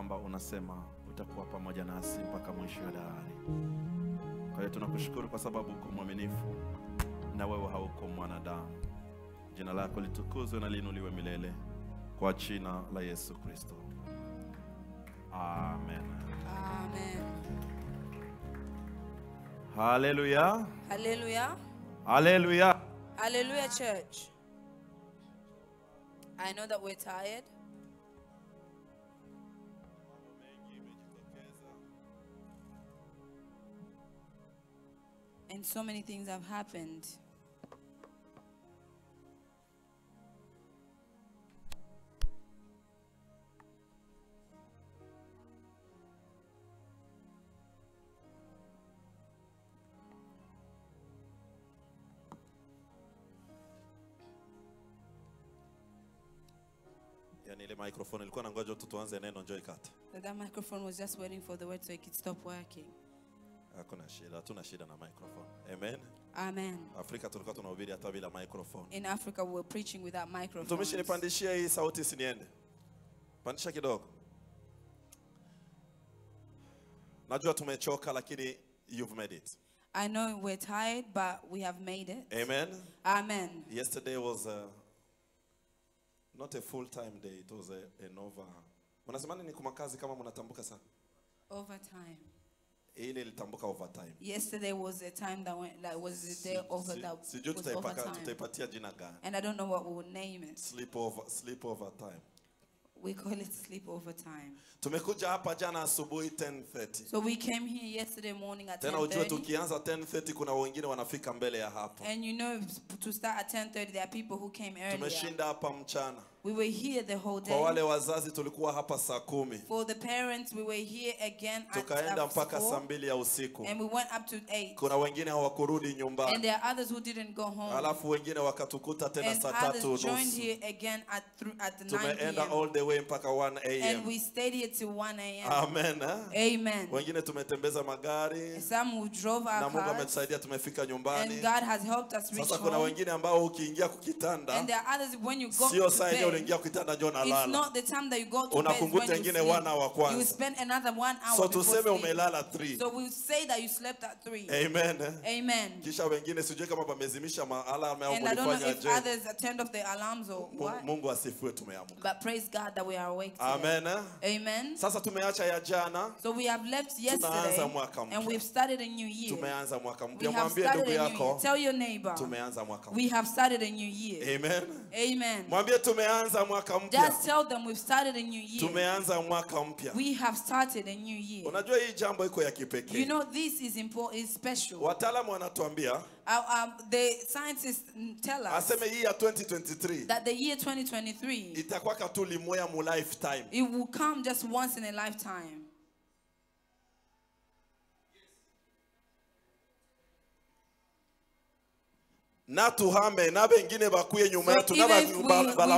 kwamba unasema utakuwa pamoja nasi mpaka mwisho wa dahari. Kwa hiyo tunakushukuru kwa sababu uko mwaminifu na wewe hauko mwanadamu. Jina lako litukuzwe na liinuliwe milele kwa jina la Yesu Kristo. Amen. Amen. Haleluya. Hallelujah. Haleluya. Hallelujah, church. I know that we're tired. And so many things have happened. Ile microphone ilikuwa nangoja tu tuanze neno njoo that microphone was just waiting for the word so it could stop working. Hakuna shida, hatuna shida na microphone. Amen. Amen. Afrika tulikuwa tunahubiri hata bila microphone. In Africa, we were preaching without microphones. Mtumishi, nipandishie hii sauti isiniende. Pandisha kidogo. Najua tumechoka lakini you've made it. I know we're tired, but we have made it. Amen. Amen. Yesterday was uh, not a full time day, it was a, an over. Mnasemani ni kumakazi kama mnatambuka sana. Overtime. Ile ilitambuka overtime. Yesterday was a time that went that was the day over Si- that Sijui tutaipaka tutaipatia jina gani? And I don't know what we would name it. Sleep over, sleep over time. We call it sleep over time. Tumekuja hapa jana asubuhi 10:30. So we came here yesterday morning at Tena ujue 10:30. tukianza 10:30 kuna wengine wanafika mbele ya hapo. And you know, to start at 10:30, there are people who came earlier. Tumeshinda hapa mchana. We were here the whole day. Kwa wale wazazi tulikuwa hapa saa kumi For the parents, we were here again at, tukaenda mpaka saa mbili ya usiku. and we went up to eight. Kuna wengine hawakurudi nyumbani. And there are others who didn't go home. alafu wengine wakatukuta tena saa tatu nusu. joined here again at at 9 Tumeenda all the way mpaka 1 a.m. And we stayed here till 1 a.m. Amen. eh? Amen. Wengine tumetembeza magari Some who drove our na Mungu ametusaidia tumefika nyumbani. and. God has helped us reach Sasa kuna wengine ambao ukiingia kukitanda And there are others when you go sio saa yenyewe bed, unaingia kukitanda ndio it's not the time that you go to bed when you sleep. one hour kwanza. You spend another one hour So tuseme umelala 3. So we say that you slept at three. Amen. eh? Amen. Kisha wengine sijui kama pamezimisha alarm au And I don't know kulifanya if je. others turned off their alarms or what. Mungu asifiwe tumeamka. But praise God that we are awake. Amen. eh? Amen. Sasa tumeacha ya jana, So we have left yesterday and we've started a new year. tumeanza mwaka We mpya. have Mwambie started ndugu a new year. yako Tell your neighbor. tumeanza mwaka We have started a new year. Amen. Amen. Mwambie tumeanza mwaka mpya. Just tell them we've started a new year. Tumeanza mwaka mpya. We have started a new year. Unajua hii jambo iko ya You know this is important, is special. Wataalamu wanatuambia Uh, um, the scientists tell us aseme hii ya 2023 that the year 2023 itakuwa mu lifetime. it will come just once in a lifetime.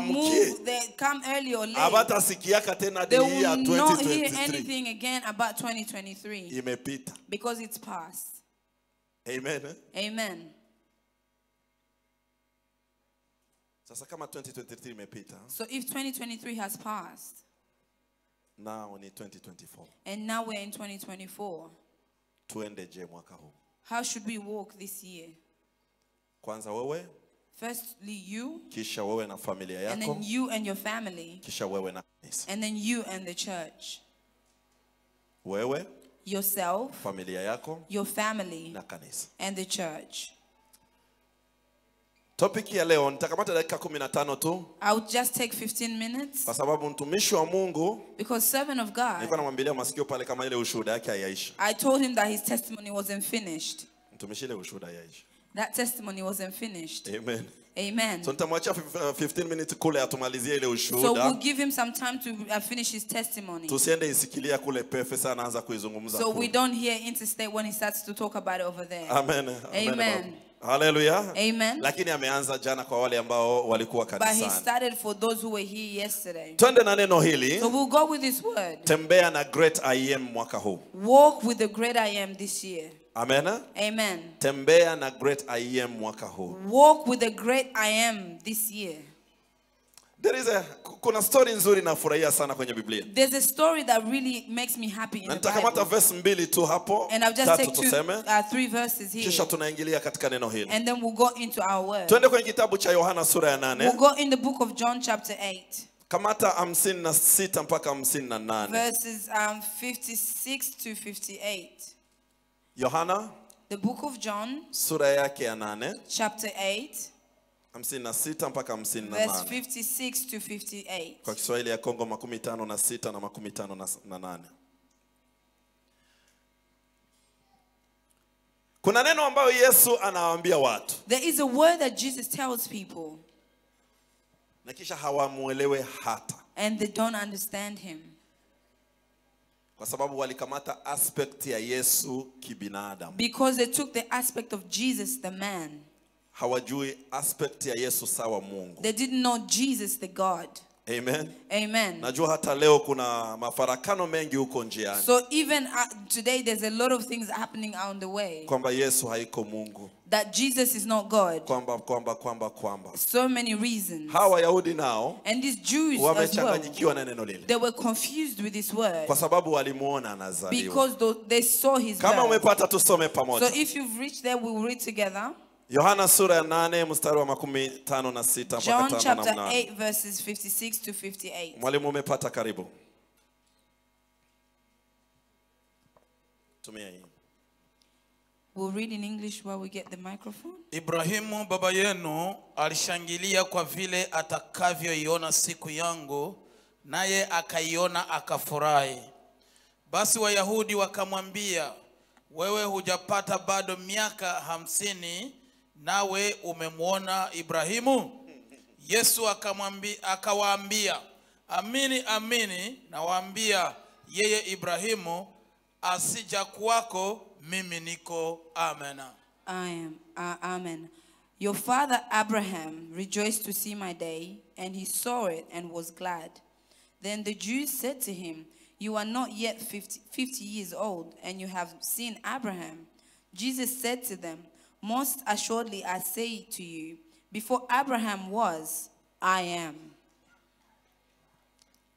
Move, they come early or late, abatasikiaka tena hii ya will not hear 2023 anything again about 2023 imepita. because it's past. Amen. eh? Amen. Sasa kama 2023 imepita, So if 2023 has passed nao ni 2024. and now we're in 2024, Tuende je mwaka huu? how should we walk this year? Kwanza wewe, Firstly, you, kisha wewe na familia and then you and your family, kisha wewe na kanisa. and then you and the church. Wewe, Yourself, familia yako your family, na kanisa. and the church. Topic ya leo nitakamata dakika 15 tu I would just take 15 minutes kwa sababu mtumishi wa Mungu because servant of God, nilikuwa namwambilia masikio pale kama ile ushuhuda yake haiyaisha. I told him that his testimony wasn't finished. Mtumishi ile ushuhuda haiyaisha. That testimony wasn't finished. Amen. Amen. So nitamwachia uh, 15 minutes kule atumalizie ile So we'll give him some time to uh, finish his testimony. Tusiende isikilia kule profesa anaanza kuizungumza. So we don't hear interstate when he starts to talk about it over there. Amen. Amen. Haleluya. Amen. Lakini ameanza jana kwa wale ambao walikuwa But he started for those who were here yesterday. Twende na neno hili. So we'll go with this word. Tembea na Great I Am mwaka huu. Walk with the great I am this year. Amen. Amen. Tembea na Great I Am mwaka huu. Walk with the great I am this year. There is a, kuna story nzuri nafurahia sana kwenye Biblia. There's a story that really makes me happy in nitakamata verse mbili tu hapo, And I'll just take two, tuseme, uh, three verses kisha here. tunaingilia katika neno hili. And then we'll go into our word. Twende kwenye kitabu cha Yohana sura ya We'll go in the book of John, chapter 8, kamata hamsini na sita mpaka hamsini na nane. verses um, 56 to 58. Yohana The book of John, sura yake ya nane, chapter 8, hamsini na sita mpaka verse 56 to 58. Kwa Kiswahili ya Kongo makumi tano na sita na makumi tano na, na nane. Kuna neno ambayo Yesu anawaambia watu. There is a word that Jesus tells people, na kisha hawamuelewe hata, and they don't understand him kwa sababu walikamata aspect ya Yesu kibinadamu, because they took the aspect of Jesus, the man. hawajui aspect ya Yesu sawa Mungu. They didn't know Jesus, the God. Amen. Amen. Najua hata leo kuna mafarakano mengi huko njiani So even uh, today, there's a lot of things happening on the way kwamba Yesu haiko Mungu, that Jesus is not God. kwamba kwamba kwamba kwamba So many reasons. hawa Wayahudi nao And these Jews as well, na neno lile they were confused with this word kwa sababu walimuona anazaliwa. because they saw his Kama umepata tusome So if you've reached there, we will read together. Yohana sura ya nane mstari wa makumi tano na sita mpaka John na chapter mnane. 8, verses 56 to 58. Mwalimu umepata, karibu. Tumia hii. We'll read in English while we get the microphone. Ibrahimu baba yenu alishangilia kwa vile atakavyoiona siku yangu, naye akaiona akafurahi. Basi Wayahudi wakamwambia, wewe hujapata bado miaka hamsini, nawe umemwona Ibrahimu? Yesu akawaambia, amini amini nawaambia, yeye Ibrahimu asija kuwako, mimi niko. Amena. I am. Uh, amen. Your father Abraham rejoiced to see my day, and he saw it and was glad. Then the Jews said to him, You are not yet 50, 50 years old, and you have seen Abraham. Jesus said to them, Most assuredly I say to you, before Abraham was, I am.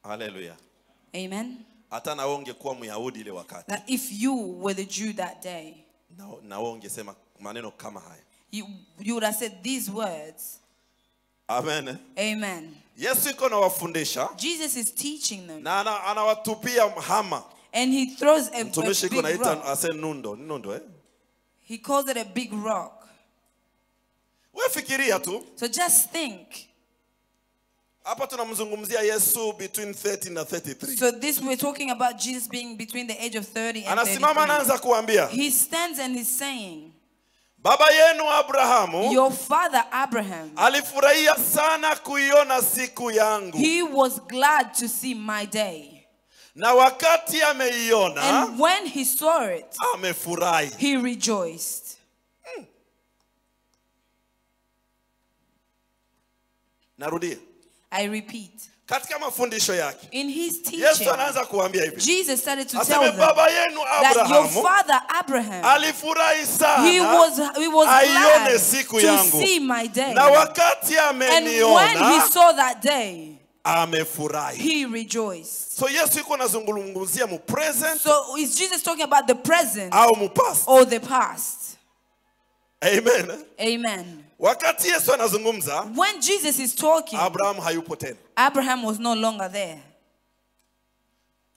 Haleluya. Amen. Hata na ungekuwa Myahudi ile wakati, That if you were the Jew that day, na na wewe ungesema maneno kama haya. you, you would have said these words. Amen. Amen. Yesu iko nawafundisha Jesus is teaching them. na ana- hama. And he throws a, a Mtumishi iko big naita rock. ase nundo, nundo eh? He calls it a big rock. Tu. So just think. Hapa tunamzungumzia Yesu between 30 na 33. So this we're talking about Jesus being between the age of 30 and Anasimama 33. anaanza kuambia, He stands and he's saying, baba yenu Abrahamu Your father Abraham, alifurahia sana kuiona siku yangu, he was glad to see my day. Na wakati ameiona And when he saw it, amefurahi. he rejoiced. Hmm. Narudia, I repeat. katika mafundisho yake In his Yesu teaching, anaanza kuambia hivi, Jesus started to tell them baba yenu that your father Abraham alifurahi sana He was he was aione glad siku to see my day. na wakati And when he saw that day, amefurahi. he rejoiced. So Yesu yuko anazungumzia mu present So is Jesus talking about the present au mu past. or the past? Amen. Amen. Wakati Yesu anazungumza, When Jesus is talking, Abraham hayupo tena. Abraham was no longer there.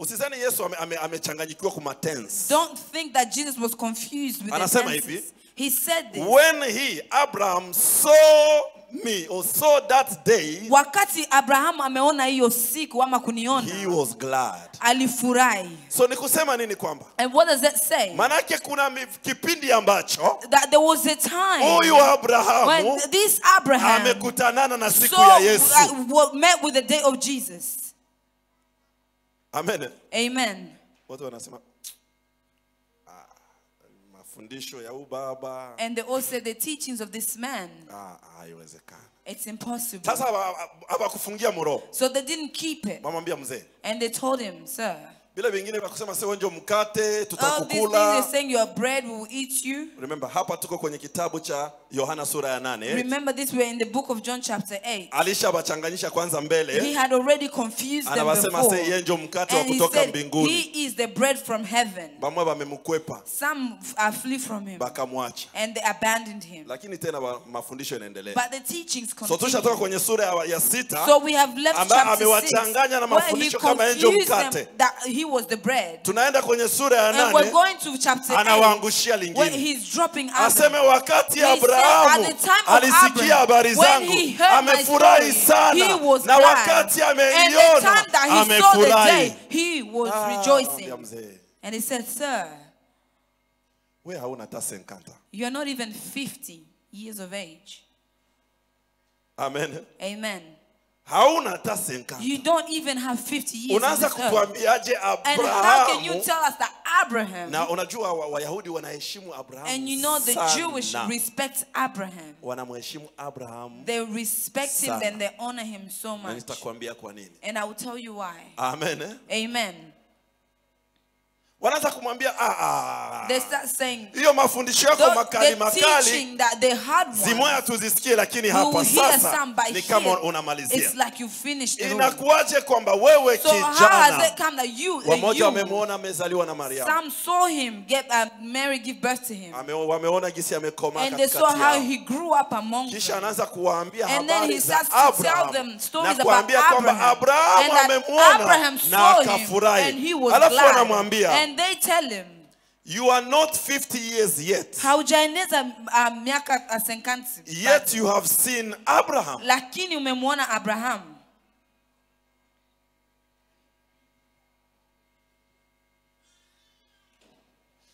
Usizani Yesu ame- ame- amechanganyikiwa tense. Don't think that Jesus was confused with the Anasema tenses. hivi, He said this. When he Abraham saw me or saw that day, Wakati Abraham ameona hiyo siku ama he kuniona, was glad. alifurahi. So ni kusema nini kwamba And what does that say? manake kuna kipindi ambacho That there was a time huyu Abrahamu when this Abraham amekutanana na siku so ya Yesu. uh, met with the day of Jesus. Amen. Amen. Watu wanasema And they all said the teachings of this man, ah, haiwezekani. it's impossible. Sasa haba- habakufungia muroho. So they didn't keep it. And they told him, Sir, vile vingine vya kusema sio njo mkate tutakukula saying your bread will eat you. remember hapa tuko kwenye kitabu cha yohana sura ya nane Remember this, we're in the book of John chapter 8. alishabachanganyisha kwanza He mbele had already confused them anawasema before. se yeye njo mkate wa kutoka mbinguni He is the bread from heaven. bamwe bamemkwepa Some flee from him bakamwacha and they abandoned him. lakini tena mafundisho yanaendelea But the teachings so tushatoka kwenye sura ya, sita So we have left chapter 6 amewachanganya na mafundisho kama yeye mkate. that he was the bread. tunaenda kwenye sura ya And we're going to chapter 8 anawaangushia where he's dropping out. aseme wakati He abrahamu at the time of alisikia Abraham, habari when zangu he heard my amefurahi sana he was na glad. wakati And the ameiona time that he saw the amefurahi day, he was Ah, rejoicing. And he said, Sir, we hauna hata senkanta you're not even 50 years of age. amen Amen. Hauna hata senkanta You don't even have 50 years. unaanza this earth. kutuambiaje And how can you tell us that Abraham, na unajua wayahudi wanaheshimu abrahamu and you know the sana. Jewish respect Abraham? wanamheshimu abrahamu They respect him and they honor him so na nitakwambia kwa nini And I will tell you why. amen eh? Amen wanaanza kumwambia ah, ah. hiyo mafundisho yako makali makali. zimoya tuzisikie lakini hapa sasa ni kama unamalizia. Like inakuwaje kwamba wewe so kijana wamoja wamemwona amezaliwa na mariamu. Uh, wameona gisi amekoma kisha anaanza kuwaambia habari za abraham na kuwaambia kwamba abrahamu amemwona na akafurahi. alafu anamwambia And they tell him, you are not 50 years yet. Uh, senkansi yet you have seen Abraham. Lakini umemwona Abraham.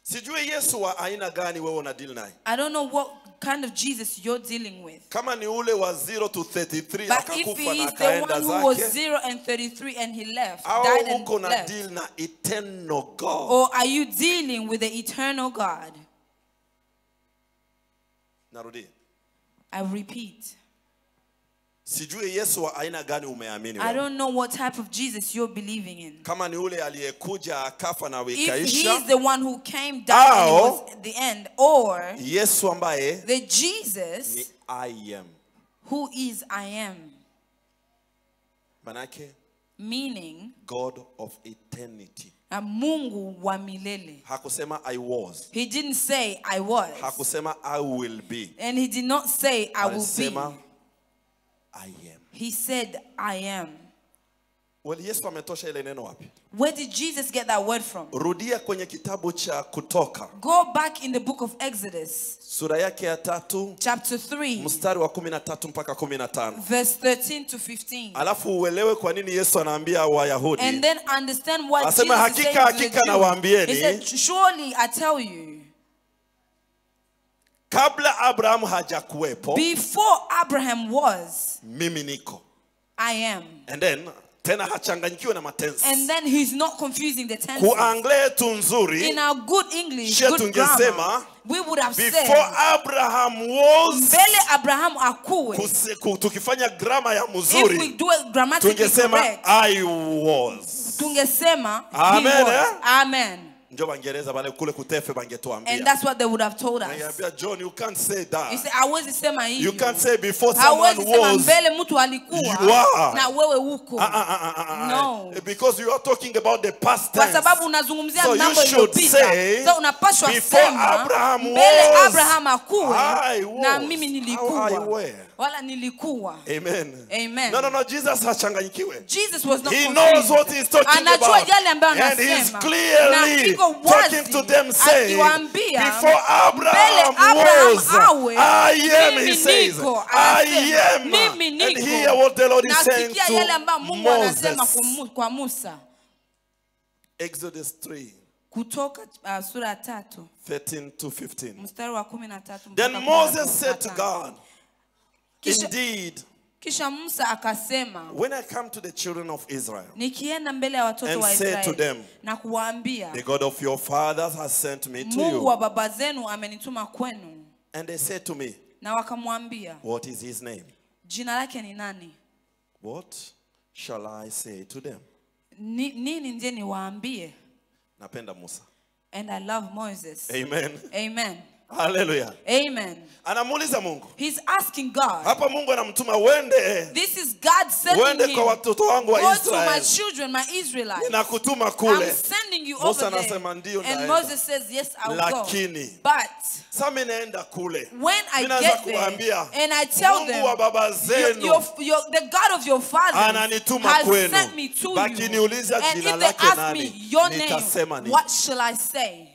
sijui Yesu wa aina gani wewe naye. I don't know what kind of Jesus you're dealing with. kama ni ule wa 0 to 33 But if he is the one who was 0 and 33 and he left, died and left, deal na eternal God or are you dealing with the eternal God? narudi I repeat, sijui Yesu wa aina gani umeamini I wewe. don't know what type of Jesus you're believing in. kama ni ule aliyekuja akafa na If ikaisha he's the one who came down and it Au- was at the end, or Yesu ambaye the ni Jesus I am who is I am, manake meaning God of eternity a Mungu wa milele. hakusema I was He didn't say I was, hakusema I will be and he did not say I will alisema be. I am He said I am. well Yesu ametosha ile neno wapi Where did Jesus get that word from? rudia kwenye kitabu cha kutoka Go back in the book of Exodus, sura yake ya tatu chapter 3, mstari wa kumi na tatu mpaka kumi na tano verse 13 to 15. alafu uelewe kwa nini Yesu anaambia Wayahudi And then understand what Jesus Asema, is "Hakika, the hakika Jews." nawaambieni, He said, surely I tell you, kabla Abraham hajakuwepo before Abraham was, mimi niko I am. and then tena hachanganyikiwe na matenzi. And then he's not confusing the tenses. kuangle yetu nzuri In our good English, good grammar, tungesema, we would have before said, Abraham was mbele Abraham akuwe. tukifanya grama ya If we do it grammatically tungesema correct, I was tungesema he was. eh? Amen. Njo bangereza bale kule kutefe And that's what they would have told us. John you can't say You that say, hawezi sema you hivyo. can't say before someone Hawezi was mbele mtu alikuwa You are. na wewe uko. Ah, ah, ah, ah, No. because you are talking about the past Kwa tense sababu unazungumzia So you mambo should say, So unapaswa before sema Abraham mbele was, Abraham akuwe I na mimi How I were. Wala nilikuwa. amen Amen. no no no Jesus has hachanganyikiwe Jesus was not He confused. knows what he's talking Anajua about. yale ambayo And he's clearly iko wazi talking to them saying, akiwaambia, before Abraham Abraham was, awe, I am, he says. niko. I am. mimi And hear what the Lord is saying Nasikia yale ambayo to Mungu anasema kwa Moses. Musa. Exodus 3, Kutoka uh, sura tatu 13 to 15. mstari wa kumi na tatu Then Moses said to. God, Indeed, Kisha Musa akasema, when I come to the children of Israel, nikienda mbele ya watoto And wa say to Israeli them, na kuwaambia, the God of your fathers has sent me to Mungu wa you. baba zenu amenituma kwenu. And they said to me, Na wakamwambia, What is his name? jina lake ni nani? What shall I say to them? Ni, nini ndiye niwaambie? napenda musa And I love Moses. amen Amen. Haleluya Amen. anamuuliza mungu He's asking God. hapa mungu anamtuma uende This is God sending uende him. kwa watoto wangu wa Go to my children, my Israelites. ninakutuma I'm sending you Musa over there. anasema, "Ndio, And naenda." Moses says, yes, I'll Lakini, go. But sa mi naenda kule when I get there and I tell mungu them, wa baba zenu your, your, the God of your fathers Ananituma has kwenu. sent me to you. And if they ask nani, me your name, what shall I say?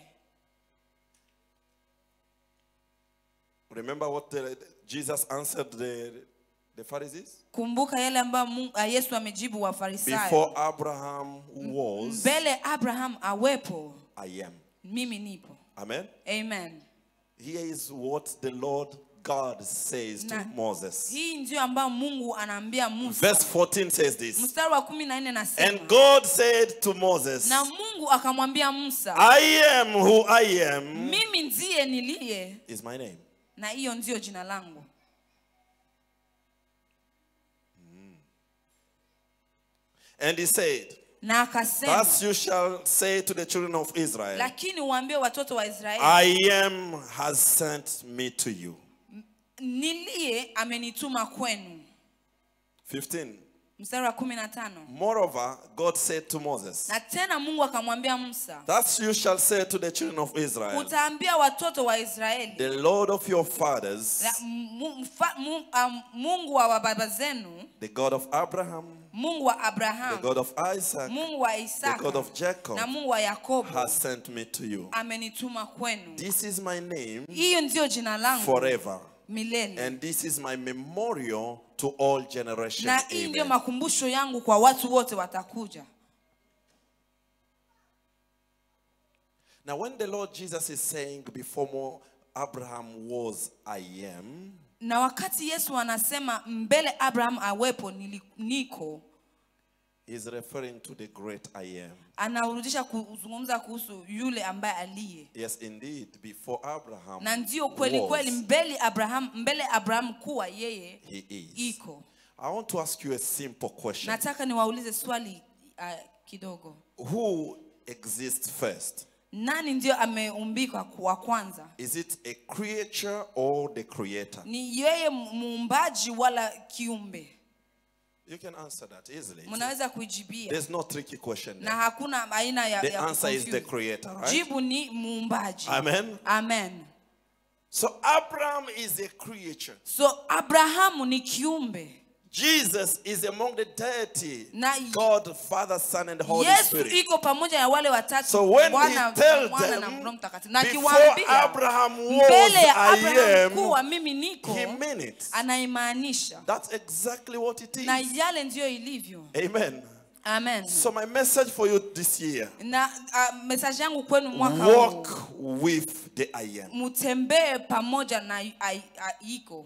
Remember what the, jesus answered the, the pharisees Kumbuka yale ambayo ah, Yesu amejibu Wafarisayo. before abraham was Mbele Abraham awepo, i am mimi nipo. amen Amen. here is what the lord god says to moses Mungu anaambia Musa. verse 14 says this wa and god said to moses na Mungu akamwambia Musa, i am who i am mimi ndiye niliye, is my name na hiyo ndio jina langu. and he said Na akasema, thus you shall say to the children of israel lakini uambie watoto wa Israeli, i am has sent me to you niliye amenituma kwenu. 15 Mstari wa kumi na tano moreover god said to moses na tena Mungu akamwambia Musa, Thus you shall say to the children of Israel, utaambia watoto wa Israeli, the Lord of your fathers, na mu- mfa- mu- um, Mungu wa baba zenu, the God of Abraham, Mungu wa the God of Isaac, Mungu wa the God of Jacob, na Mungu wa Yakobo has sent me to you. amenituma kwenu. This is my name Hiyo ndio jina forever, milele, and this is my memorial to all generations. na hii ndio makumbusho yangu kwa watu wote watakuja. Now, when the Lord Jesus is saying, Before more Abraham was, I am, Na wakati Yesu anasema mbele Abraham awepo niko, he's referring to the great I am. anaurudisha kuzungumza kuhusu yule ambaye aliye Yes, indeed, before Abraham na ndio kweli kweli mbele Abraham mbele Abraham kuwa yeye he is. iko. I want to ask you a simple question. Nataka niwaulize swali uh, kidogo. Who exists first? Nani ndio ameumbika wa kwanza? Is it a creature or the creator? Ni yeye muumbaji wala kiumbe? You can answer that easily. Mnaweza kuijibia There's no tricky question. na hakuna aina ya, The ya answer is the creator, right? Jibu ni muumbaji. Amen. Amen. So Abraham is a creature. So Abrahamu ni kiumbe. Jesus is among the deity. Na God, Father, Son, and Holy Yesu Spirit. iko pamoja na wale watatu So when Bwana, he tells Mwana na Roho Mtakatifu. Na before akiwaambia Abraham was, mbele ya I Abraham am, kuwa mimi niko, he meant it. anaimaanisha That's exactly what it na yale ndiyo ilivyo. Amen. Amen. So my message for you this year, Na uh, message yangu kwenu mwaka huu walk with the I am. mutembee pamoja na i- iko,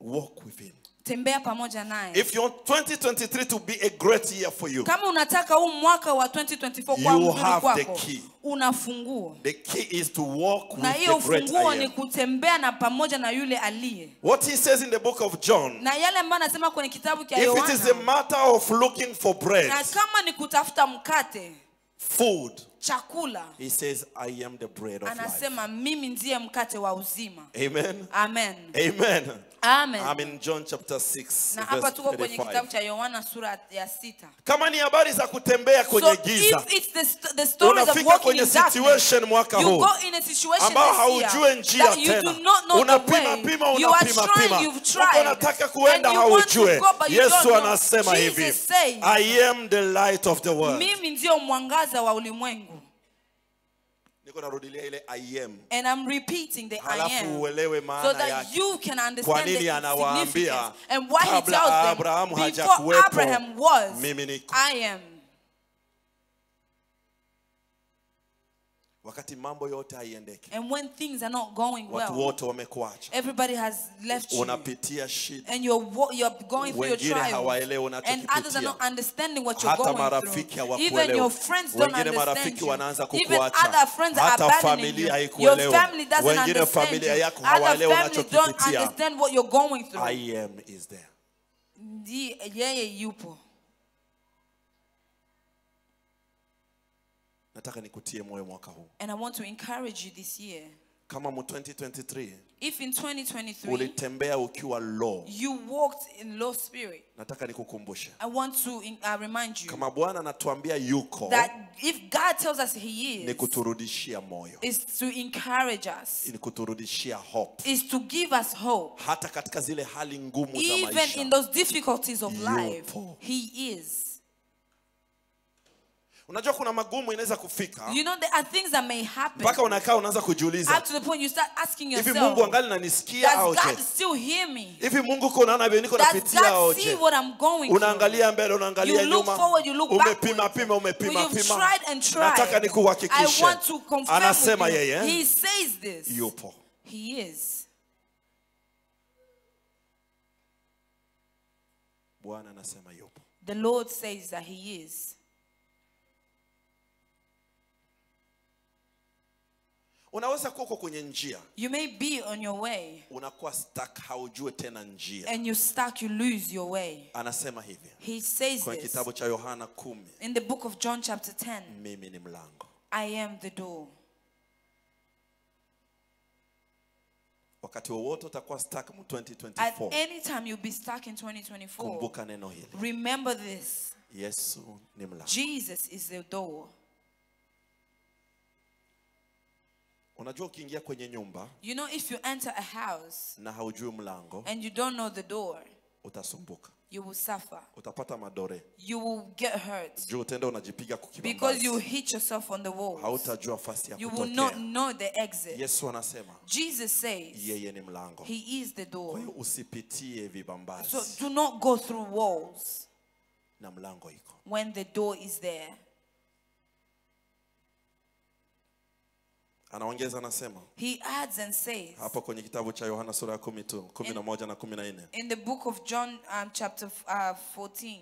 Walk with him. Tembea pamoja naye. If you want 2023 to be a great year for you, Kama unataka huu mwaka wa 2024 kuwa You mzuri have the kwako, key. una funguo the key is to walk na with hiyo funguo ni kutembea na pamoja na yule aliye What he says in the book of John, na yale ambayo anasema kwenye kitabu cha if it is a matter of looking for bread, na kama ni kutafuta mkate, food, chakula, he says, I am the bread of anasema life. mimi ndiye mkate wa uzima. Amen. Amen. Amen. Amen. I'm in John chapter 6, Na hapa verse tuko kwenye 35. kitabu cha Yohana sura ya sita. Kama ni habari za kutembea So kwenye giza, if it's the, the stories of walking kwenye in situation mwaka you huu go in a situation ambao haujue njia that you tena, do not know the unapima way. pima, You unapima trying, pima, unataka kuenda and you want to haujue. go, but you don't Yesu know. anasema hivi, I am the light of the world. mimi ndio mwangaza wa ulimwengu and I'm repeating the I am. so that you can understand the significance and why he tells them before Abraham was. I am Wakati mambo yote haiendeki, and when things are not going well watu wote wamekuacha, everybody has left you. Unapitia shida, and you're you're going through your Wengine hawaelewi trials and others are not understanding what you're hata going marafiki through even your friends don't Wengine understand marafiki wanaanza even kukuacha. other friends are Hata familia you. Your family doesn't Wengine understand familia yako other hawaelewi family don't understand what you're going through. I am is there. Ndi- yeye yupo nataka nikutie moyo mwaka huu And I want to encourage you this year. kama mu 2023 If in 2023 ulitembea ukiwa low you walked in low spirit, nataka nikukumbushe I want to uh, remind you kama bwana anatuambia yuko that if God tells us He ni is, kuturudishia moyo is to encourage us, ni kuturudishia hope is to give us hope. hata katika zile hali ngumu za Even in those difficulties of Yupo. life, He is. Unajua kuna magumu inaweza kufika You know, there are things that may happen mpaka unakaa unaanza up kujiuliza to the point you start asking hivi yourself, mungu angali au je God still hear me? hivi mungu ko unaona vile niko napitia au see what I'm going through? unaangalia mbele unaangalia You look forward, you look umepima pima umepima pima tried and tried. nataka I want to confirm anasema with you. yeye He says this. yupo He is. bwana anasema yupo The Lord says that He is. Unaweza kuwa uko kwenye njia. You may be on your way. Unakuwa stuck haujue tena njia. And you're stuck, you lose your way. anasema hivi. He says kwenye this. kitabu cha yohana kumi. In the book of John, chapter 10 mimi ni mlango. I am the door. wakati wowote utakuwa stuck mu At any time you'll be stuck in 2024, kumbuka neno hili. remember this. Yesu ni mlango. Jesus is the door. Unajua ukiingia kwenye nyumba You know, if you enter a house na haujui mlango and you don't know the door, utasumbuka you will suffer. utapata madore You will get hurt juu utenda unajipiga because you hit yourself on the wall. hautajua fasi ya You will not know the exit. yesu anasema Jesus says yeye ni mlango he is the kwa door. hiyo usipitie vibambazi So do not go through walls na mlango iko when the door is there. Anaongeza anasema He adds and says hapo kwenye kitabu cha yohana sura ya kumi tu kumi na moja na kumi na nne. in the book of John, um, chapter uh, 14,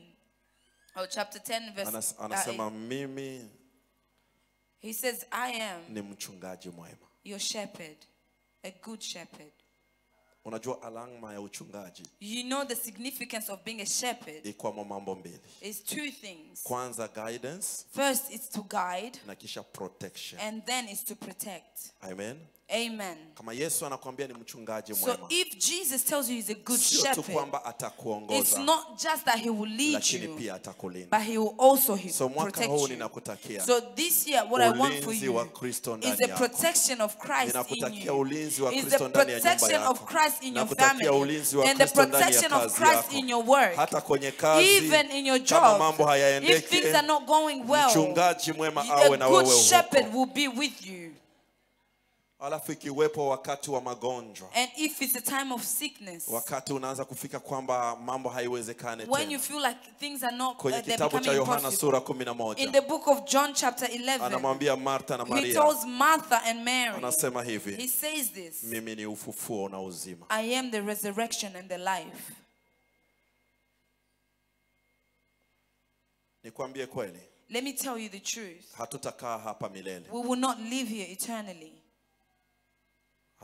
or chapter 10, verse Anas, uh, anasema uh, mimi he says, I am ni mchungaji mwema. your shepherd, a good shepherd. Unajua alama ya uchungaji You know the significance of being a shepherd ikwamo mambo mbili is two things. kwanza guidance First, it's to guide, na kisha protection and then it's to protect. amen Amen. kama yesu anakwambia ni mchungaji So if Jesus tells you he's a good sio shepherd, kwamba it's not just that he will lead lakini you, pia atakulinda but he will also he so mwaka protect huu you. ninakutakia So this year, what I want for you wa Kristo is the protection of Christ in ninakutakia you. ulinzi wa Is kristo the ndani ya nyumba protection of Christ in your family ulinzi wa and the kristo ndani ya protection of Christ in your work. hata kwenye kazi Even in your kama job, mambo if things are not going well, mchungaji mwema awe na good shepherd will be with you. Alafu ikiwepo wakati wa magonjwa. And if it's a time of sickness, wakati unaanza kufika kwamba mambo when you feel like things are not, uh, kwenye they're kitabu cha yohana sura kumi na In the book of John, chapter 11, anamwambia martha na he maria. tells Martha and Mary, anasema he says this mimi ni ufufuo na uzima. I am the resurrection and the life. nikwambie kweli Let me tell you the truth. hatutakaa hapa milele. We will not live here eternally.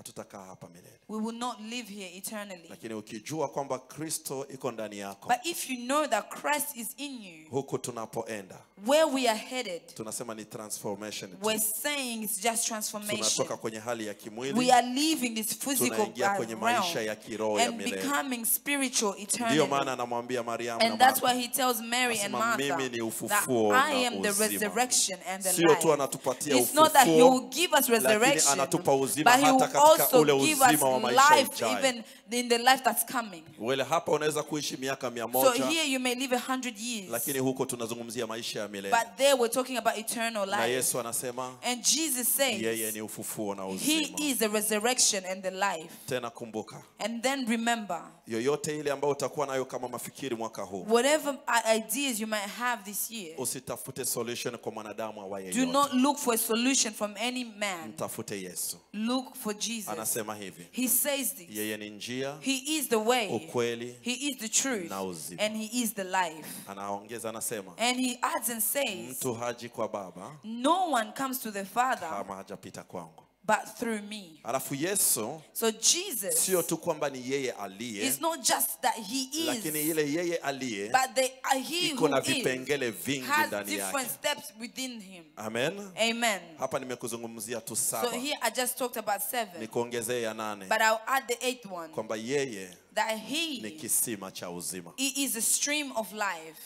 Hatutakaa hapa milele. We will not live here eternally. lakini ukijua kwamba kristo iko ndani yako But if you know that Christ is in you, huku tunapoenda where we are headed, tunasema ni transformation we're saying it's just transformation. tunatoka kwenye hali ya We kimwili are leaving this physical tunaingia kwenye maisha ya kiroho ya and milele. becoming spiritual eternally. Ndio maana anamwambia mariamu And that's why he tells Mary and Martha "Mimi ni that ufufuo I am the resurrection and the Sio tu anatupatia ufufuo It's not that he will give us resurrection, anatupa uzima hata also give us uzima wa maisha life even in the life that's coming. wele hapa unaweza kuishi miaka mia So here you may live a hundred years, lakini huko tunazungumzia maisha ya milele but there we're talking about eternal na life. yesu anasema And Jesus yeye says ni ufufuo na he is the resurrection and the life. tena kumbuka And then remember, yoyote ile ambayo utakuwa nayo kama mafikiri mwaka huu whatever ideas you might have this year, usitafute solution kwa mwanadamu awaye do not look for a solution from any man. mtafute yesu Look for Jesus. Anasema hivi He says this. yeye ni njia He is the way. ukweli He is the truth. na uzima. And he is the life. anaongeza anasema And he adds and says, mtu haji kwa baba No one comes to the Father kama hajapita kwangu but through me. alafu yesu So Jesus sio tu kwamba ni yeye aliye is not just that he lakini ile yeye aliye but the, uh, he iko na vipengele vingi has ndani different steps within him. amen. Amen. hapa nimekuzungumzia tu So saba. here I just talked about seven, nikuongezee ya nane. But I'll add the eighth one. Kwamba yeye that ni kisima cha uzima. He is a stream of life,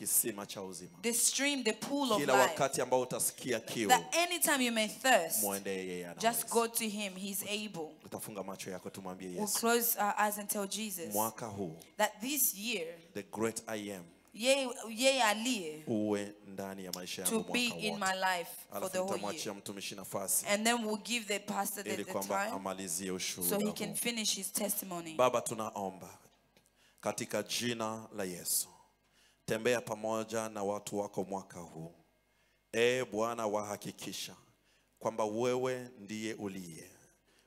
kisima cha uzima the stream, the pool of kila wakati ambao utasikia kiu That anytime you may thirst, mwende yeye just go to him. He's able. utafunga macho yako tumwambie We'll close our eyes and tell Jesus mwaka huu that this year, the great i am yeye yeye aliye uwe ndani ya maisha to yangu be mwaka in my life for the whole year. mtumishi nafasi And then we'll give the pastor the, the time amalizie so he can finish his testimony. baba tunaomba katika jina la yesu tembea pamoja na watu wako mwaka huu. Ee bwana wahakikisha kwamba wewe ndiye uliye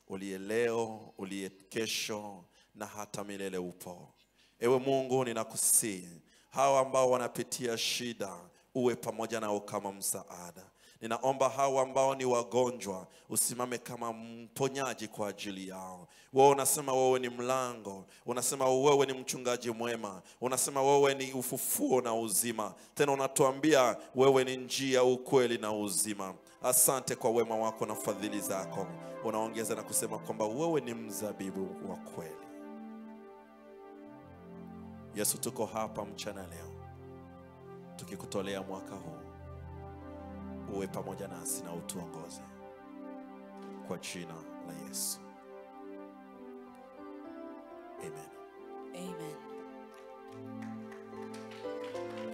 uliye leo uliye kesho na hata milele upo. Ewe mungu ninakusihi hawa ambao wanapitia shida uwe pamoja nao kama msaada ninaomba hawa ambao ni wagonjwa usimame kama mponyaji kwa ajili yao. Wewe unasema wewe ni mlango unasema wewe ni mchungaji mwema unasema wewe ni ufufuo na uzima. Tena unatuambia wewe ni njia ukweli na uzima. Asante kwa wema wako na fadhili zako. Unaongeza na kusema kwamba wewe ni mzabibu wa kweli. Yesu tuko hapa mchana leo tukikutolea mwaka huu uwe pamoja nasi na utuongoze kwa jina la Yesu. Amen. Amen.